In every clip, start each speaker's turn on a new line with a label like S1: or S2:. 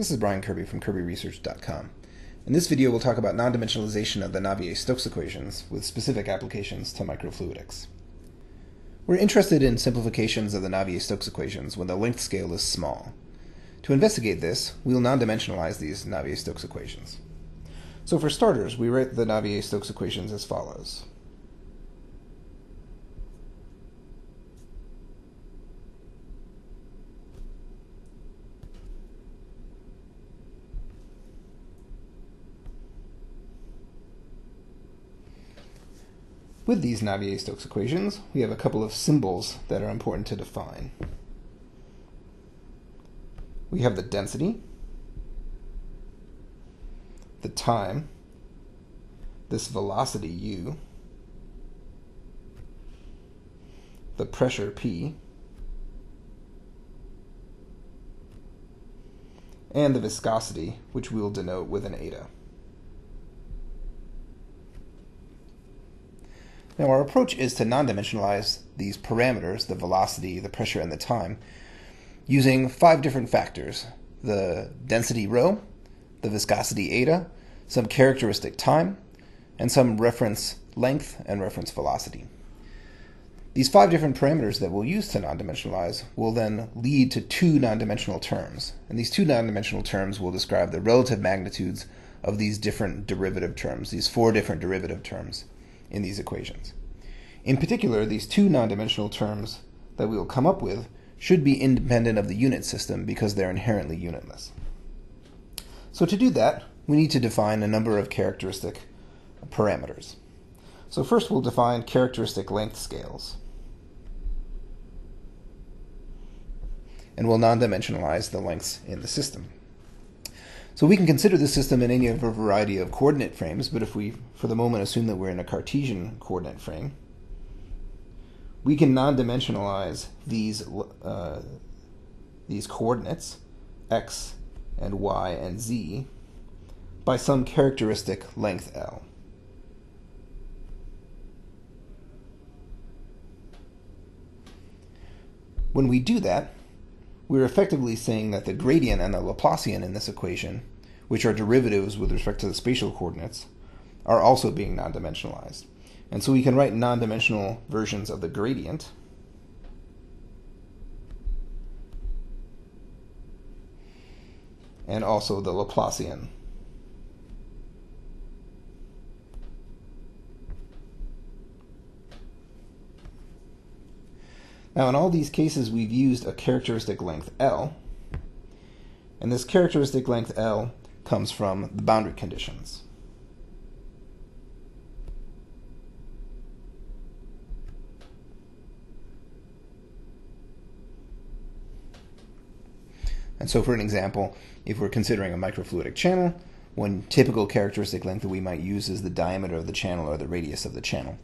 S1: This is Brian Kirby from KirbyResearch.com. In this video, we'll talk about non-dimensionalization of the Navier-Stokes equations with specific applications to microfluidics. We're interested in simplifications of the Navier-Stokes equations when the length scale is small. To investigate this, we'll non-dimensionalize these Navier-Stokes equations. So for starters, we write the Navier-Stokes equations as follows. With these Navier-Stokes equations, we have a couple of symbols that are important to define. We have the density, the time, this velocity u, the pressure P, and the viscosity, which we'll denote with an eta. Now our approach is to non-dimensionalize these parameters, the velocity, the pressure, and the time, using five different factors. The density rho, the viscosity eta, some characteristic time, and some reference length and reference velocity. These five different parameters that we'll use to non-dimensionalize will then lead to two non-dimensional terms. And these two non-dimensional terms will describe the relative magnitudes of these different derivative terms, these four different derivative terms in these equations. In particular, these two non-dimensional terms that we will come up with should be independent of the unit system because they're inherently unitless. So to do that, we need to define a number of characteristic parameters. So first we'll define characteristic length scales. And we'll non-dimensionalize the lengths in the system. So we can consider the system in any of a variety of coordinate frames, but if we, for the moment, assume that we're in a Cartesian coordinate frame, we can non-dimensionalize these, uh, these coordinates, x and y and z, by some characteristic length L. When we do that, we're effectively saying that the gradient and the Laplacian in this equation, which are derivatives with respect to the spatial coordinates, are also being non-dimensionalized. And so we can write non-dimensional versions of the gradient. And also the Laplacian. Now in all these cases we've used a characteristic length L, and this characteristic length L comes from the boundary conditions. And so for an example, if we're considering a microfluidic channel, one typical characteristic length that we might use is the diameter of the channel or the radius of the channel.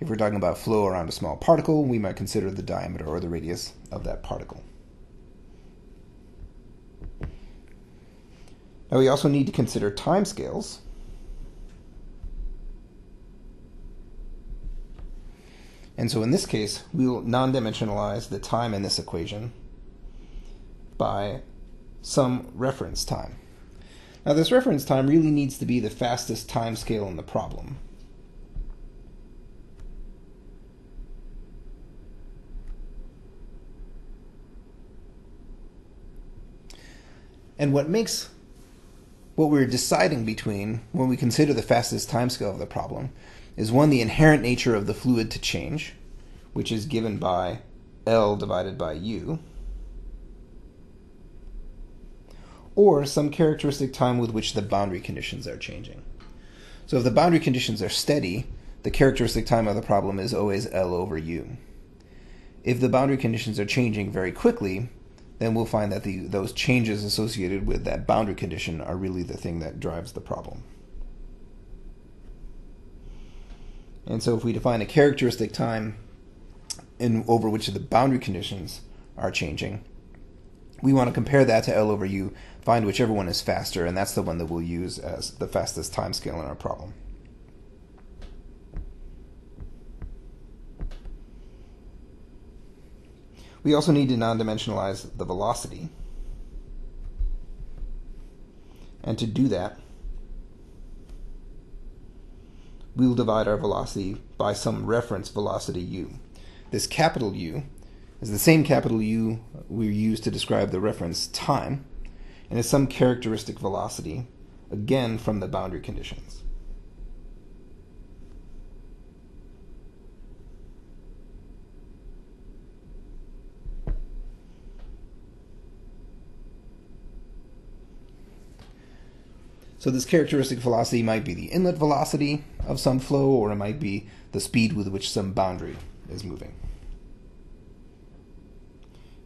S1: If we're talking about flow around a small particle, we might consider the diameter or the radius of that particle. Now we also need to consider timescales. And so in this case, we'll non-dimensionalize the time in this equation by some reference time. Now this reference time really needs to be the fastest time scale in the problem. And what makes what we're deciding between when we consider the fastest timescale of the problem is one, the inherent nature of the fluid to change, which is given by L divided by U, or some characteristic time with which the boundary conditions are changing. So if the boundary conditions are steady, the characteristic time of the problem is always L over U. If the boundary conditions are changing very quickly, then we'll find that the, those changes associated with that boundary condition are really the thing that drives the problem. And so if we define a characteristic time in over which the boundary conditions are changing, we want to compare that to L over U, find whichever one is faster, and that's the one that we'll use as the fastest time scale in our problem. We also need to non-dimensionalize the velocity. And to do that, we will divide our velocity by some reference velocity u. This capital U is the same capital U we use to describe the reference time, and is some characteristic velocity, again from the boundary conditions. So this characteristic velocity might be the inlet velocity of some flow, or it might be the speed with which some boundary is moving.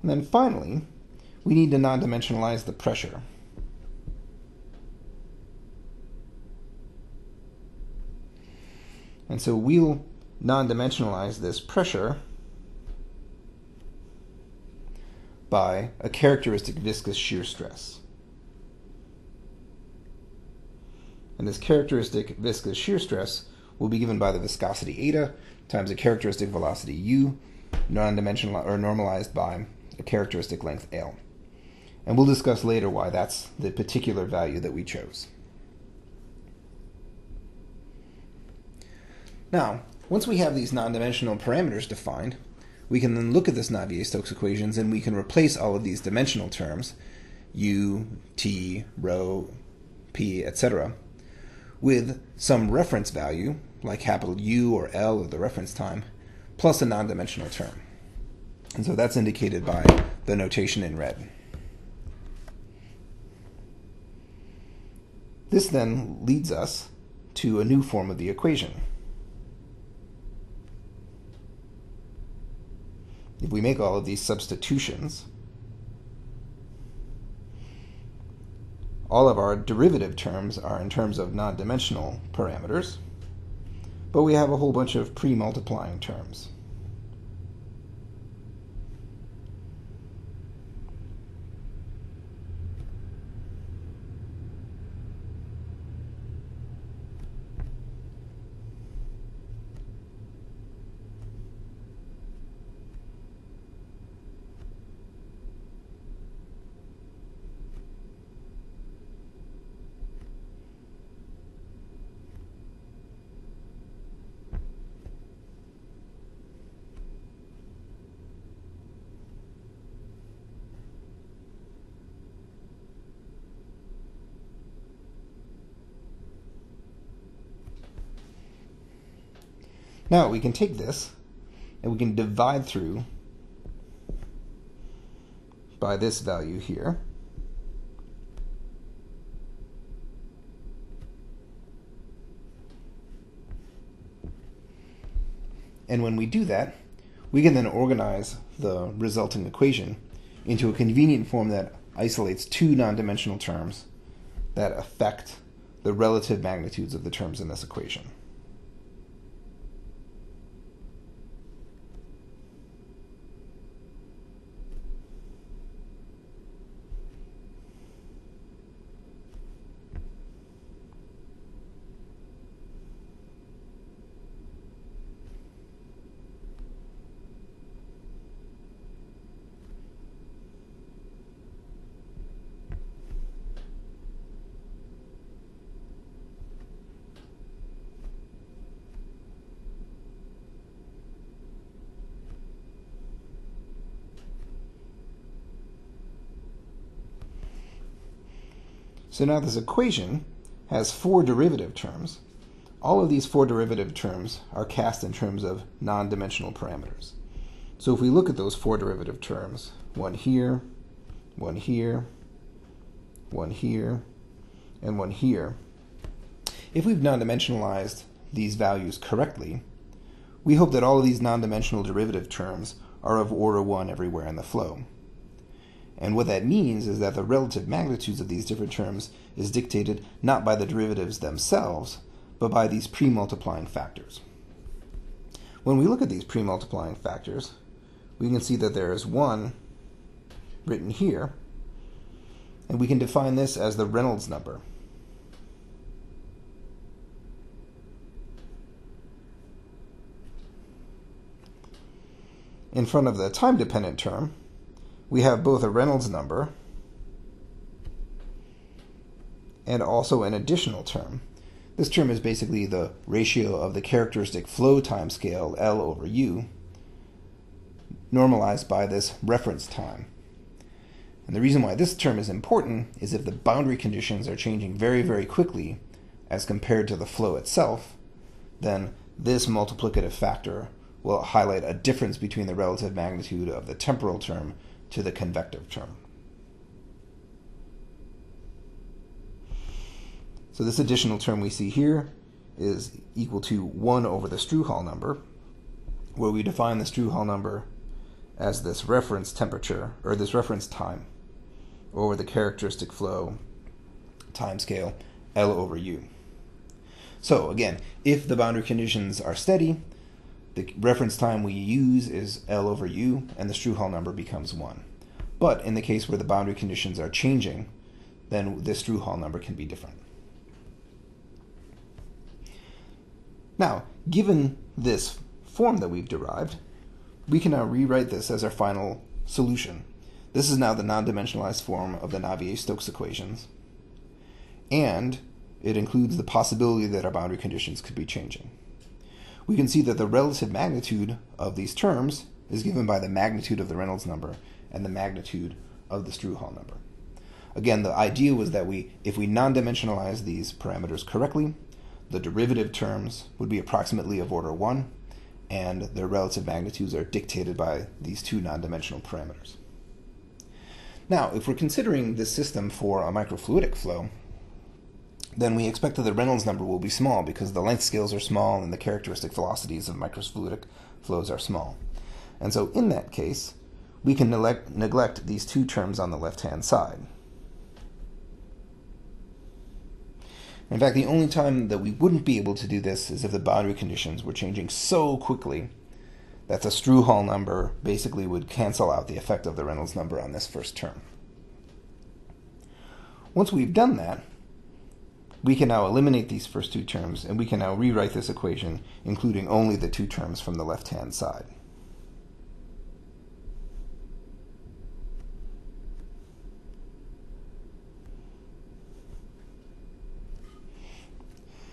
S1: And then finally, we need to non-dimensionalize the pressure. And so we'll non-dimensionalize this pressure by a characteristic viscous shear stress. And this characteristic viscous shear stress will be given by the viscosity eta times a characteristic velocity u, non-dimensional or normalized by a characteristic length L. And we'll discuss later why that's the particular value that we chose. Now, once we have these non-dimensional parameters defined, we can then look at this Navier-Stokes equations and we can replace all of these dimensional terms, u, t, rho, p, etc., with some reference value, like capital U or L of the reference time, plus a non-dimensional term. And so that's indicated by the notation in red. This then leads us to a new form of the equation. If we make all of these substitutions, all of our derivative terms are in terms of non-dimensional parameters, but we have a whole bunch of pre-multiplying terms. Now we can take this and we can divide through by this value here. And when we do that, we can then organize the resulting equation into a convenient form that isolates two non-dimensional terms that affect the relative magnitudes of the terms in this equation. So now this equation has four derivative terms. All of these four derivative terms are cast in terms of non-dimensional parameters. So if we look at those four derivative terms, one here, one here, one here, and one here, if we've non-dimensionalized these values correctly, we hope that all of these non-dimensional derivative terms are of order 1 everywhere in the flow. And what that means is that the relative magnitudes of these different terms is dictated not by the derivatives themselves, but by these pre-multiplying factors. When we look at these pre-multiplying factors, we can see that there is one written here, and we can define this as the Reynolds number. In front of the time-dependent term, we have both a Reynolds number and also an additional term. This term is basically the ratio of the characteristic flow time scale L over U normalized by this reference time. And the reason why this term is important is if the boundary conditions are changing very, very quickly as compared to the flow itself, then this multiplicative factor will highlight a difference between the relative magnitude of the temporal term to the convective term. So this additional term we see here is equal to 1 over the Strouhal number, where we define the Strouhal number as this reference temperature, or this reference time, over the characteristic flow time scale L over U. So again, if the boundary conditions are steady, the reference time we use is L over U, and the Strouhal number becomes 1. But in the case where the boundary conditions are changing, then this Strouhal number can be different. Now, given this form that we've derived, we can now rewrite this as our final solution. This is now the non-dimensionalized form of the Navier-Stokes equations, and it includes the possibility that our boundary conditions could be changing. We can see that the relative magnitude of these terms is given by the magnitude of the Reynolds number and the magnitude of the Strouhal number. Again, the idea was that we, if we non-dimensionalize these parameters correctly, the derivative terms would be approximately of order 1, and their relative magnitudes are dictated by these two non-dimensional parameters. Now, if we're considering this system for a microfluidic flow, then we expect that the Reynolds number will be small because the length scales are small and the characteristic velocities of microfluidic flows are small. And so in that case, we can neglect, neglect these two terms on the left-hand side. In fact, the only time that we wouldn't be able to do this is if the boundary conditions were changing so quickly that the Strouhal number basically would cancel out the effect of the Reynolds number on this first term. Once we've done that, we can now eliminate these first two terms and we can now rewrite this equation including only the two terms from the left-hand side.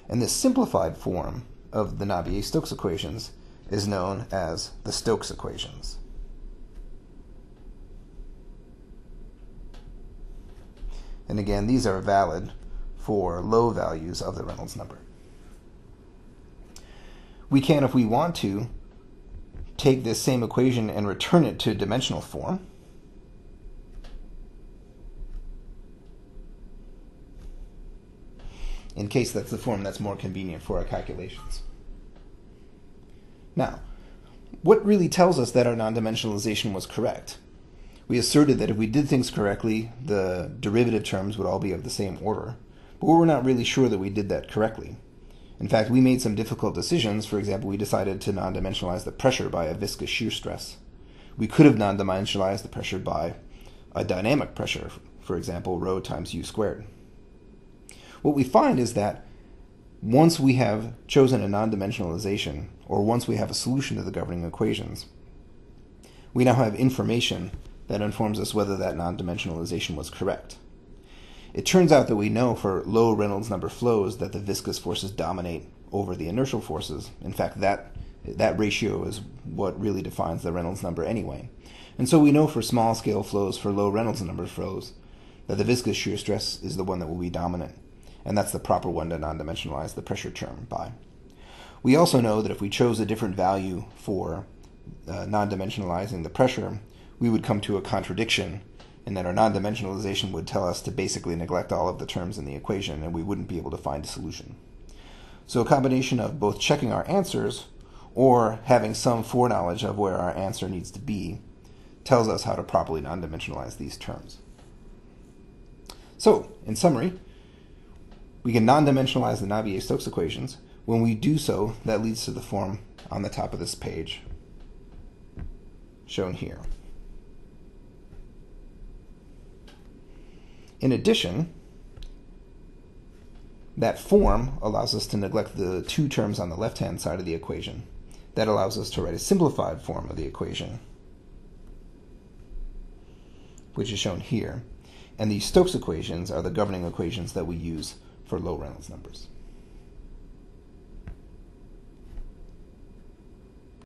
S1: And this simplified form of the Navier-Stokes equations is known as the Stokes equations. And again, these are valid for low values of the Reynolds number. We can, if we want to, take this same equation and return it to dimensional form. in case that's the form that's more convenient for our calculations. Now, what really tells us that our non-dimensionalization was correct? We asserted that if we did things correctly, the derivative terms would all be of the same order, but we're not really sure that we did that correctly. In fact, we made some difficult decisions. For example, we decided to non-dimensionalize the pressure by a viscous shear stress. We could have non-dimensionalized the pressure by a dynamic pressure, for example, rho times u squared. What we find is that once we have chosen a non-dimensionalization, or once we have a solution to the governing equations, we now have information that informs us whether that non-dimensionalization was correct. It turns out that we know for low Reynolds number flows that the viscous forces dominate over the inertial forces. In fact, that that ratio is what really defines the Reynolds number anyway. And so we know for small scale flows for low Reynolds number flows that the viscous shear stress is the one that will be dominant and that's the proper one to non-dimensionalize the pressure term by. We also know that if we chose a different value for uh, non-dimensionalizing the pressure, we would come to a contradiction and that our non-dimensionalization would tell us to basically neglect all of the terms in the equation and we wouldn't be able to find a solution. So a combination of both checking our answers or having some foreknowledge of where our answer needs to be tells us how to properly non-dimensionalize these terms. So, in summary, we can non-dimensionalize the Navier-Stokes equations. When we do so, that leads to the form on the top of this page, shown here. In addition, that form allows us to neglect the two terms on the left-hand side of the equation. That allows us to write a simplified form of the equation, which is shown here. And the Stokes equations are the governing equations that we use for low Reynolds numbers.